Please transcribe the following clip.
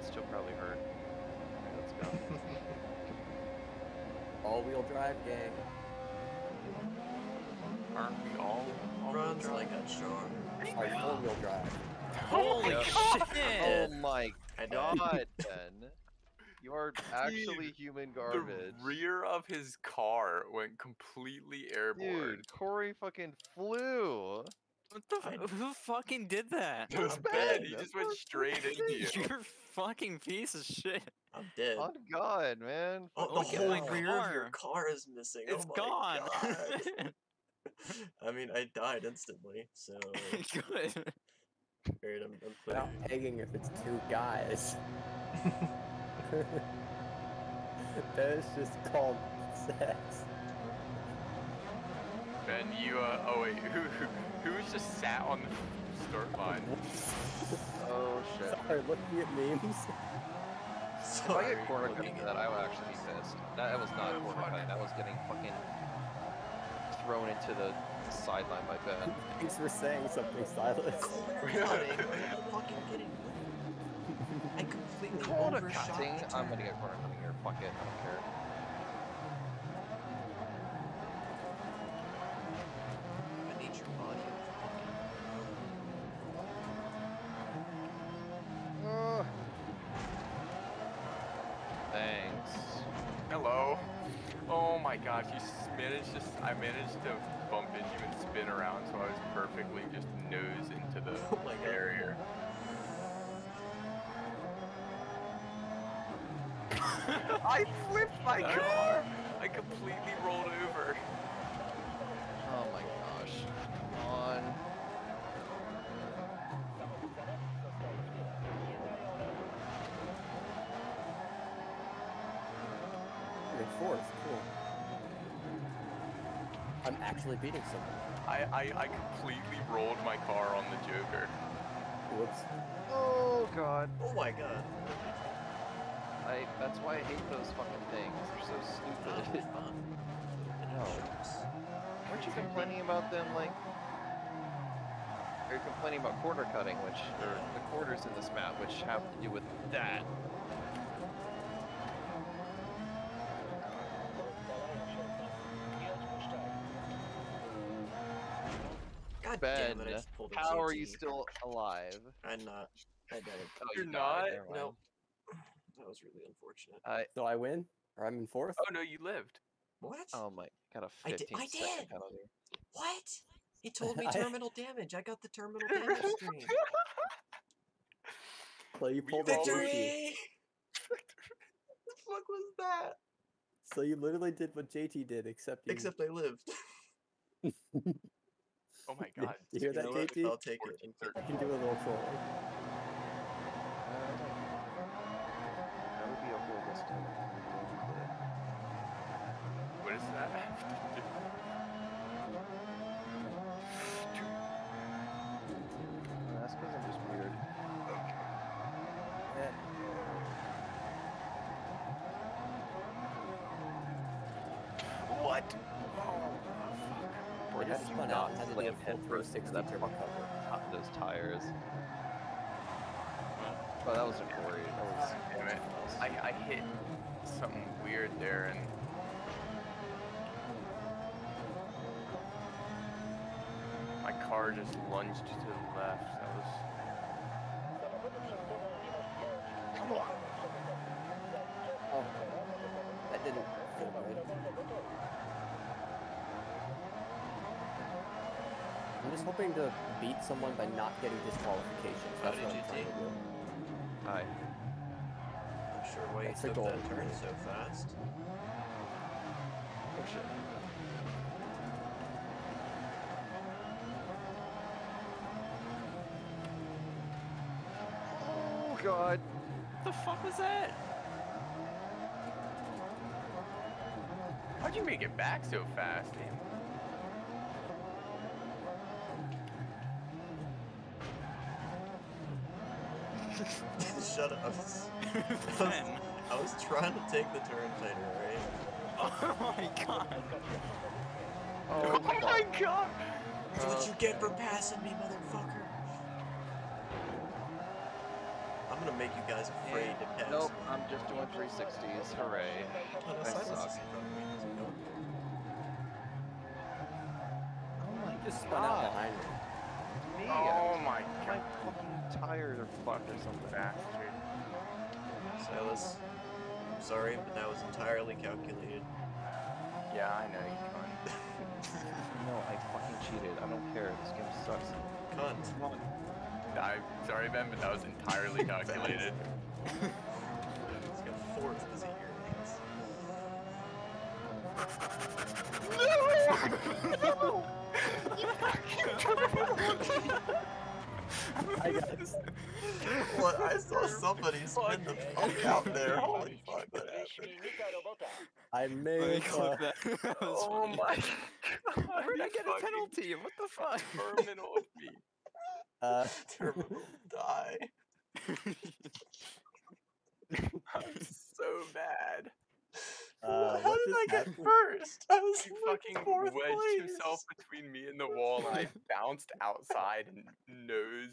would still probably hurt. Let's go. All-wheel drive gang. Aren't we all? all Runs drunk? like a shark. Sorry, four-wheel drive. Holy shit! oh my god, Ben. You are actually human garbage. The rear of his car went completely airborne. Dude, Corey fucking flew. What the? I- F- who fucking did that? It was I'm Ben. dead. He just went straight into you. You're fucking piece of shit. I'm dead. On God, man. Oh, the Look at whole rear of your car. car is missing. It's oh my gone. God. I mean, I died instantly, so Good. great. I'm, I'm Without putting. pegging if it's two guys. that is just called sex. Ben, you uh oh wait, who who who's just sat on the start line? Oh shit. Sorry, looking at memes. If I get corner cutting for that, I would actually be pissed. That was not Oh, corner cutting. That was getting fucking thrown into the sideline by Ben. Thanks for saying something, Silas. Corner cutting? Are fucking kidding? I completely Corner overshot cutting? I'm gonna get corner cutting here. Fuck it. I don't care. I need your body. Ugh. Thanks. Hello. Oh my gosh, you managed to. I managed to bump into you and spin around, so I was perfectly just nose into the Oh barrier. I flipped my car. I completely rolled over. Oh my gosh. Come on. You're in fourth. Cool. I'm actually beating someone. I, I, I completely rolled my car on the Joker. Whoops. Oh god. Oh my god. I. That's why I hate those fucking things. They're so stupid. No. Weren't you complaining about them like? Are you complaining about quarter cutting, which or the quarters in this map, which have to do with that? God Ben, damn it! I just pulled a how are you still alive? I'm not. I died. Oh, You're you not? died, never mind. No. That was really unfortunate. I. So I win? Or I'm in fourth? Oh no, you lived. What? Oh my. Got a I did- 15 I second did! penalty. What? It told me I- terminal damage. I got the terminal damage screen. So you pulled a all- JT. Victory! the fuck was that? So you literally did what JT did, except you. Except I lived. Oh my god. You hear You that, know what? I'll take it. I can do a little trolling. That would be a horrible start. What is that? That's because I'm just weird. Yeah. what? Boy, I how just you spun not and had to flip do a full head first 360 into that to fucking top of those tires? Oh, that wasn't Corey. That was. Damn it. I, I hit something weird there and my car just lunged to the left. That was Come on. Oh. That didn't feel good. I'm just hoping to beat someone by not getting disqualifications. That's Howdy, what I'm trying GT. to do. Hi. I'm sure why you That's the took goal. that turn so fast. Oh shit. Oh god. What the fuck was that? How'd you make it back so fast? Damn. Shut up. I was, I was trying to take the turn tighter, right? Oh my god. Oh, oh my god. god! That's what uh, you get for passing me, motherfucker. I'm gonna make you guys afraid to pass. Nope, I'm just doing 360s. Hooray. Oh, no, I Silas suck. in front of me. Is he going? Oh my Just spun out behind me. Me? Oh I'm- my My god. fucking tires are fucked or something. Bastard. Silas, I'm sorry, but that was entirely calculated. Yeah, I know you cunt. No, I fucking cheated. I don't care. This game sucks. Cunt. I'm sorry, Ben, but that was entirely calculated. He's got fourth as a year. I guess. What? I saw somebody spin the fuck out there. Holy fuck, that happened. I Let me made. Uh, that. that was Oh funny. my god. Where'd I get a penalty? What the fuck? Terminal of me. uh, Terminal die. I'm so bad. uh, How did just I get happened? first? I was He fucking fourth wedged place. himself between me and the wall, and I bounced outside and nose